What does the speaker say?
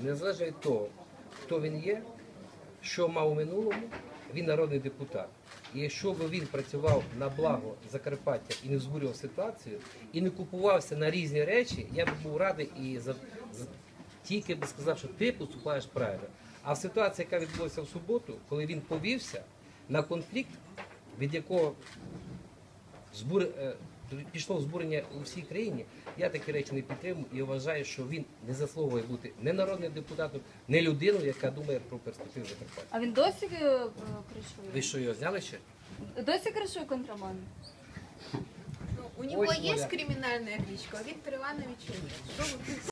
незалежно від того, хто він є, що мав у минулому, він народний депутат. І якщо б він працював на благо Закарпаття і не збурював ситуацію, і не купувався на різні речі, я б був радий і за, тільки би сказав, що ти поступаєш правильно. А в ситуації, яка відбулася в суботу, коли він повівся на конфлікт, від якого збур... е, пішло збурення у всій країні, я такі речі не підтримую і вважаю, що він не заслуговує бути не народним депутатом, не людиною, яка думає про перспективу Закарпаття. А він досі е, кришує? Ви що його зняли ще? Досі кришує контрабанду? Ну, у него є есть Оля. криминальная кличка, а Виктор Иванович нет. Что вы